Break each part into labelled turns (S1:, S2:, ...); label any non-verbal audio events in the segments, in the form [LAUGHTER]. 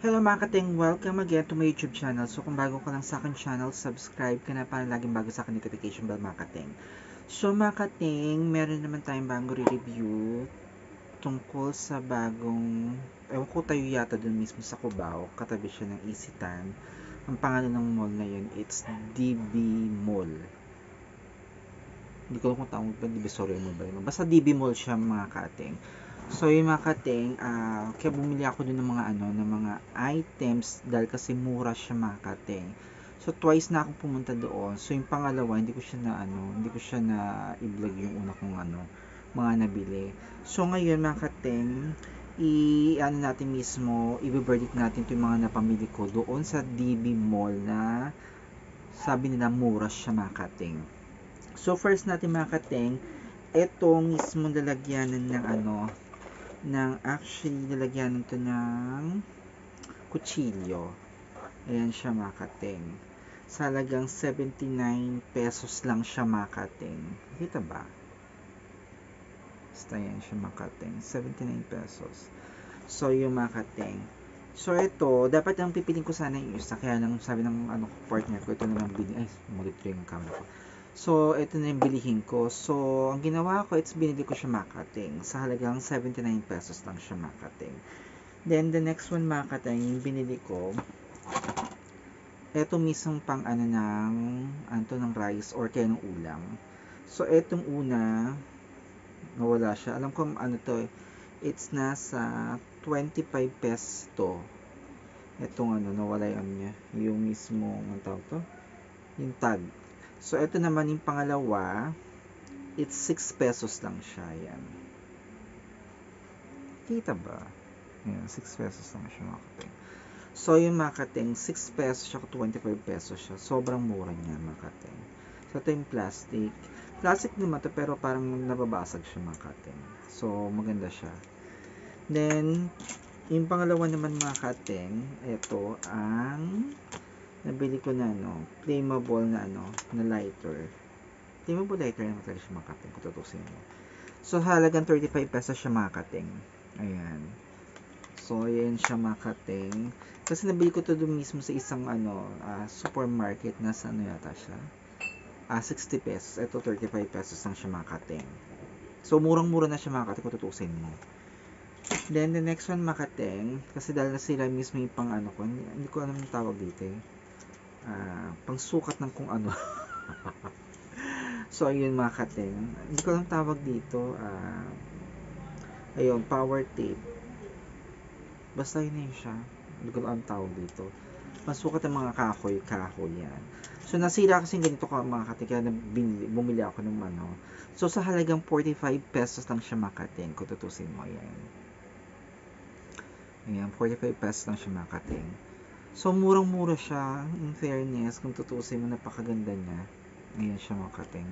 S1: Hello mga kating, welcome again to my YouTube channel. So kung bago ka lang sa akin channel, subscribe ka na para laging bago sa akin notification bell mga kating. So mga kating, meron naman tayong bago review tungkol sa bagong, ewan ko tayo yata dun mismo sa Cubao, katabi siya ng Isitan. Ang pangalan ng mall na yun, it's DB Mall. Hindi ko kung tawag DB sorry mo ba yun. Basta DB Mall siya mga kating. So, yung mga kating, uh, kaya bumili ako dun ng mga ano, ng mga items dahil kasi mura siya mga kating. So, twice na akong pumunta doon. So, yung pangalawa, hindi ko siya na ano, hindi ko siya na i-vlog yung una kong ano, mga nabili. So, ngayon mga kating, i ano natin mismo, i-verdict natin itong mga napamili ko doon sa DB Mall na sabi nila mura siya mga kating. So, first natin mga kating, ito mismo lalagyanan ng ano, ng actually lalagyan nito ng kutsilyo. Ayan siya makating. Sa halagang 79 pesos lang siya makating. Kita ba? Basta yan siya makating. 79 pesos. So, yung makating. So, ito, dapat ang pipiling ko sana yung isa. Kaya lang sabi ng ano, partner ko, ito na lang bili. Ay, mulit ko yung camera ko. So, ito na yung bilihin ko. So, ang ginawa ko, it's binili ko siya makating. Sa halagang 79 pesos lang siya makating. Then, the next one makating, yung binili ko, ito mismong pang ano ng, ano ng rice or kaya ng ulam. So, itong una, nawala siya. Alam ko ano to, it's nasa 25 pesos to. Itong ano, nawala yung niya. Yung mismo, ang tawag to? Yung tag So, ito naman yung pangalawa, it's 6 pesos lang siya. Yan. Kita ba? Yan, 6 pesos lang siya makating. So, yung makating, 6 pesos siya, 25 pesos siya. Sobrang mura niya makating. So, ito yung plastic. Plastic naman to pero parang nababasag siya makating. So, maganda siya. Then, yung pangalawa naman makating, ito ang nabili ko na ano, flammable na ano, na lighter. Flammable lighter na talaga siya makating kung tutusin mo. So, halagang 35 pesos siya makating. Ayan. So, ayan siya makating. Kasi nabili ko to doon mismo sa isang ano, uh, supermarket na sa ano yata siya. Ah, uh, 60 pesos. Ito, 35 pesos lang siya makating. So, murang-mura na siya makating kung tutusin mo. Then, the next one, makating. Kasi dahil na sila mismo yung pang ano ko, hindi ko alam yung tawag dito eh uh, pangsukat ng kung ano. [LAUGHS] so, ayun mga kating. Hindi ko lang tawag dito. Uh, ayun, power tape. Basta yun yun siya. Hindi ko lang tawag dito. Pangsukat ng mga kahoy-kahoy yan. So, nasira kasi ganito ka mga kating. Kaya binili, bumili ako ng ano. So, sa halagang 45 pesos lang siya makating. Kung tutusin mo yan. Ayan, 45 pesos lang siya makating. So, murang-mura siya. In fairness, kung tutusin mo, napakaganda niya. Ayan siya makating.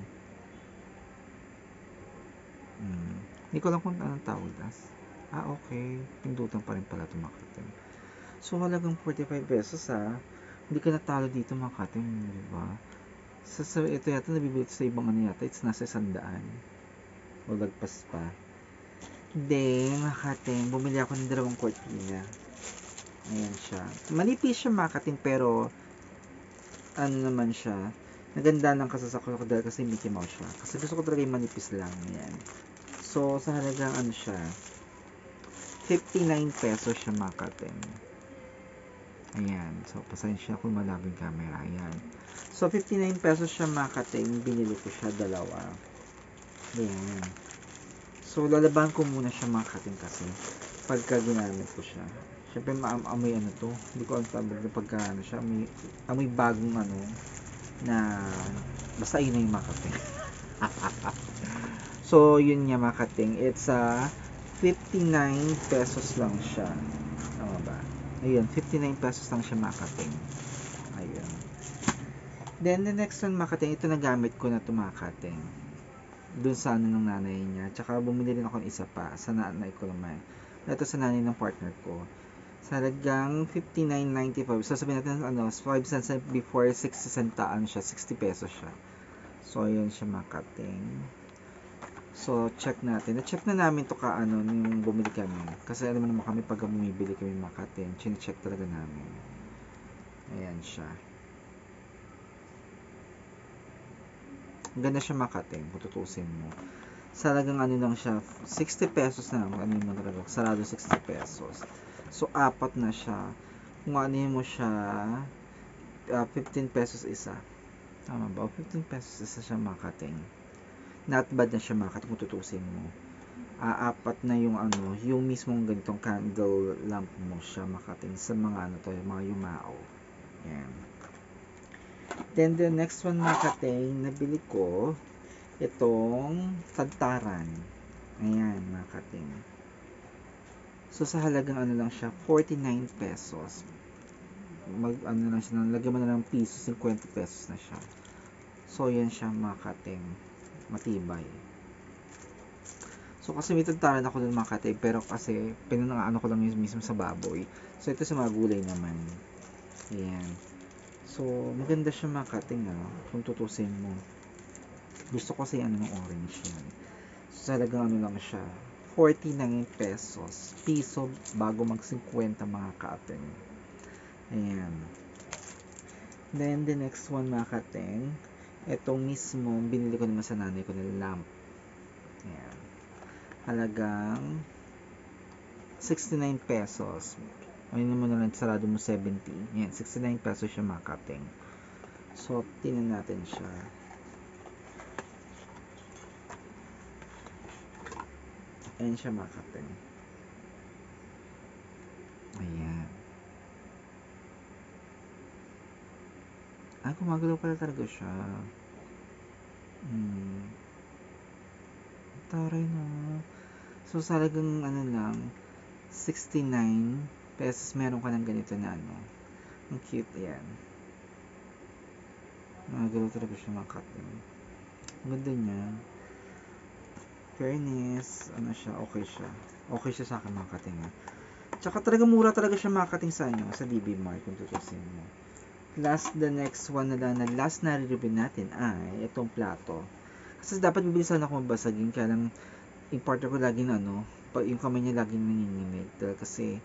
S1: Hmm. Hindi ko lang kung anong tawag das. Ah, okay. Pindutan pa rin pala ito makating. So, halagang 45 pesos ha. Hindi ka natalo dito makating. Di ba? Sa, sa, ito yata nabibili sa ibang ano yata. It's nasa sandaan. O lagpas pa. Then, makating. Bumili ako ng dalawang cortina. Ayan siya. Manipis siya makating pero ano naman siya. Naganda ng kasasakot ko dahil kasi Mickey Mouse siya. Kasi gusto ko talaga yung manipis lang. Ayan. So, sa halagang ano siya. 59 pesos siya makating. Ayan. So, pasensya kung malabing camera. Ayan. So, 59 pesos siya makating. Binili ko siya dalawa. Ayan. So, lalaban ko muna siya makating kasi pagka ginamit ko siya. Siyempre, maamoy ano to. Hindi ko alam tawag na pagka ano siya. Amoy, amoy bagong ano na basta yun na yung makating. [LAUGHS] so, yun nga makating. It's a uh, 59 pesos lang siya. Tama ba? Ayun, 59 pesos lang siya makating. Ayun. Then, the next one makating. Ito nagamit ko na ito makating. Doon sa ano ng nanay niya. Tsaka bumili rin ako ng isa pa sa nanay ko naman. Ito sa nanay ng partner ko sa halagang 59.95. So, sabihin natin, ano, 5 cents before 60 centaan siya, 60 pesos siya. So, ayun siya makating. So, check natin. Na-check na namin to ka ano, nung bumili kami. Kasi alam naman kami pag bumibili kami makatin, chine-check talaga namin. Ayan siya. Ganda siya makatin, kung tutusin mo. Salagang ano lang siya, 60 pesos na lang, ano mo talaga, sarado 60 pesos. So, apat na siya. Kung ano mo siya, uh, 15 pesos isa. Tama ba? 15 pesos isa siya makating. Not bad na siya makating kung tutusin mo. Uh, apat na yung ano, yung mismong ganitong candle lamp mo siya makating sa mga ano to, yung mga yumao. Yan. Then the next one makating, nabili ko, itong tagtaran. Ayan, makating. So, sa halagang ano lang siya, 49 pesos. Mag, ano lang siya, lagyan mo na lang piso, 50 pesos na siya. So, yan siya makating. Matibay. So, kasi may tagtaran ako dun makating, pero kasi, pinanang ko lang yung mismo sa baboy. So, ito sa mga gulay naman. Ayan. So, maganda siya makating, ano, kung tutusin mo. Gusto ko kasi ano ng orange yan. So, talagang ano lang siya. 49 pesos. Piso bago mag 50 mga kating. Ayan. Then, the next one mga kating. Itong mismo, binili ko naman sa nanay ko ng lamp. Ayan. Halagang 69 pesos. Ayun naman na lang, sarado mo 70. Ayan, 69 pesos siya mga kating. So, tinan natin siya. Ayan siya mga kapatid. Ayan. Ah, gumagalaw pala talaga siya. Hmm. Taray no. So, salagang ano lang, 69 pesos meron ka ng ganito na ano. Ang cute yan. Gumagalaw talaga siya mga kapatid. Ganda niya fairness, ano siya, okay siya. Okay siya sa akin mga katinga. Tsaka talaga mura talaga siya mga kating sa inyo, sa DB Mart kung tutusin mo. Last, the next one na lang, na last na review natin ay itong plato. Kasi dapat bibili sana ako mabasagin, kaya lang yung partner ko lagi na ano, yung kamay niya lagi nanginginig. Dahil kasi,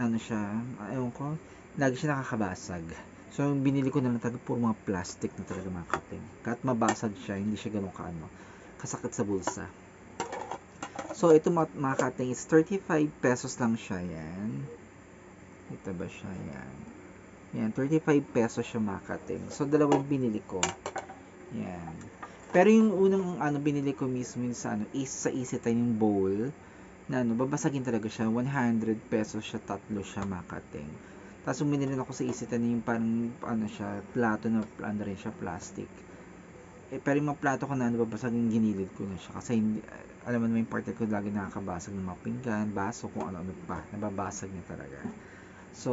S1: ano siya, ayaw ko, lagi siya nakakabasag. So, yung binili ko na lang talaga puro mga plastic na talaga mga kating. Kahit mabasag siya, hindi siya ganun kaano, kasakit sa bulsa. So, ito mga kating is 35 pesos lang siya. Yan. Ito ba siya? Yan. Yan. 35 pesos siya mga kating. So, dalawang binili ko. Yan. Pero yung unang ano binili ko mismo yung sa ano, is sa Easytime yung bowl na ano, babasagin talaga siya. 100 pesos siya, tatlo siya mga kating. Tapos bumili rin ako sa Easytime yung parang ano siya, plato na ano rin siya, plastic. Eh, pero yung mga plato ko na nababasag yung ginilid ko na siya. Kasi hindi, alam mo naman yung partner ko lagi nakakabasag ng mga pinggan, baso, kung ano-ano pa. Nababasag niya talaga. So,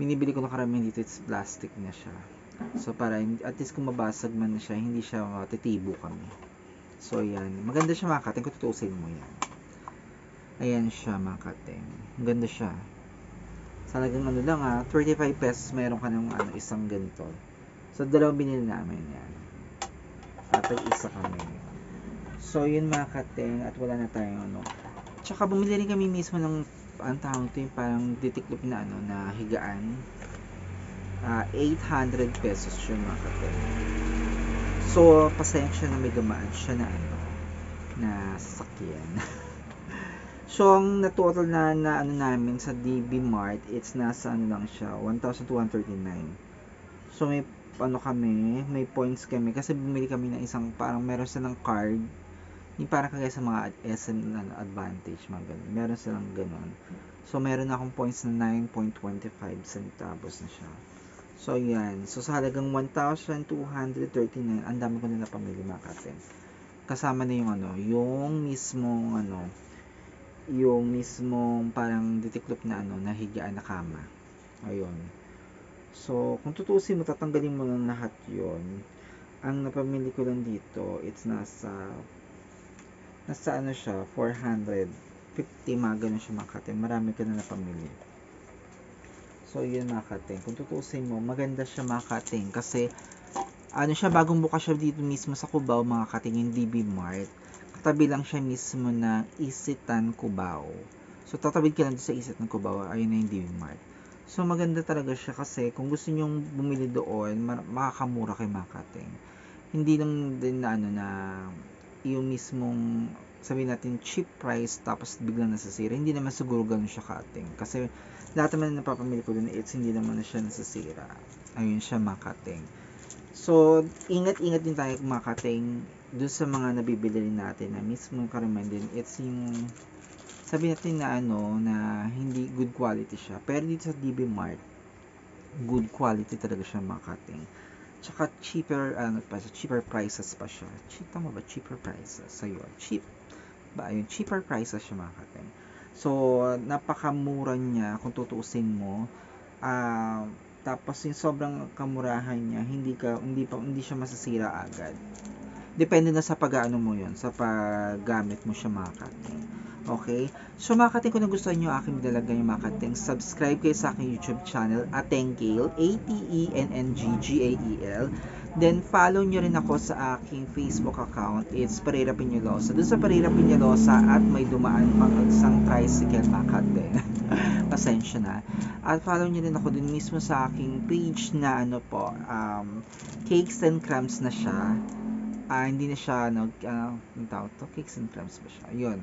S1: binibili ko na karamihan dito, it's plastic na siya. So, para at least kung mabasag man siya, hindi siya matitibo kami. So, yan. Maganda siya mga kating, kung mo yan. Ayan siya mga kating. Maganda siya. Talagang ano lang ha, ah, 35 pesos meron ka ng ano, isang ganito. So, dalawang binili namin yan. Tatag isa kami. So, yun mga kating, at wala na tayong ano. Tsaka bumili rin kami mismo ng, ang tawag ito yung parang ditiklop na ano, na higaan. Uh, ah, 800 pesos yun mga kating. So, pasensya na may gamaan siya na ano, na sasakyan. [LAUGHS] so, ang natotal na, na ano namin sa DB Mart, it's nasa ano lang siya, 1,239. So, may ano kami, may points kami kasi bumili kami ng isang parang meron silang card yung parang kagaya sa mga SM ano, advantage, mga ganun. Meron silang ganun. So, meron akong points na 9.25 centavos na siya. So, yan. So, sa halagang 1,239, ang dami ko na napamili mga katin. Kasama na yung ano, yung mismong ano, yung mismong parang ditiklop na ano, na higaan na kama. Ayun. So, kung tutusin mo, tatanggalin mo lang lahat yon Ang napamili ko lang dito, it's nasa nasa ano siya, 450 mga ganun siya mga kating. Marami ka na napamili. So, yun mga kating. Kung tutusin mo, maganda siya mga kating. Kasi, ano siya, bagong bukas siya dito mismo sa Cubao mga kating, yung DB Mart. Katabi lang siya mismo ng Isitan Cubao. So, tatawid ka lang sa Isitan Cubao, ayun na yung DB Mart. So, maganda talaga siya kasi kung gusto nyong bumili doon, makakamura kay Makateng. Hindi lang din na ano na yung mismong sabihin natin cheap price tapos biglang nasasira. Hindi naman siguro ganun siya kating. Kasi lahat naman na napapamili ko dun it's hindi naman na siya nasasira. Ayun siya makating. So, ingat-ingat din tayo makating dun sa mga nabibili natin na mismo ka-remind din. It's yung sabi natin na ano na hindi good quality siya. Pero dito sa DB Mart, good quality talaga siya makating. Tsaka cheaper, ano pa, cheaper prices pa siya. Cheap, tama ba? Cheaper prices. So, yun. Cheap ba yung cheaper prices siya mga kating. So, napakamura niya kung tutuusin mo. Uh, tapos yung sobrang kamurahan niya, hindi ka hindi pa hindi siya masasira agad. Depende na sa pag-aano mo 'yon, sa paggamit mo siya mga kating. Okay? So mga kating, kung nagustuhan nyo aking dalagan yung mga kating, subscribe kayo sa aking YouTube channel, Atengale, A-T-E-N-N-G-G-A-E-L. Then, follow nyo rin ako sa aking Facebook account. It's Pereira Piñalosa. Doon sa Pereira Piñalosa at may dumaan pang isang tricycle makate. [LAUGHS] Pasensya na. At follow nyo rin ako dun mismo sa aking page na ano po, um, cakes and crumbs na siya. Uh, hindi na siya, ano, uh, tawag to? Cakes and crumbs ba siya? Yun.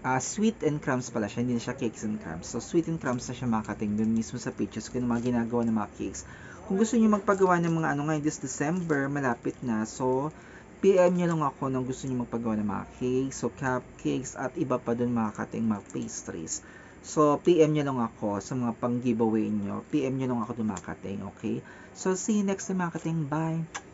S1: Uh, sweet and crumbs pala siya, hindi na siya cakes and crumbs. So, sweet and crumbs na siya makating dun mismo sa pages ko ng mga ginagawa ng mga cakes. Kung gusto niyo magpagawa ng mga ano ngayon this December, malapit na. So, PM niyo lang ako nung gusto niyo magpagawa ng mga cakes, so cupcakes, at iba pa dun mga kating mga pastries. So, PM niyo lang ako sa mga pang-giveaway niyo. PM niyo lang ako dun mga kating, okay? So, see you next time mga kating. Bye!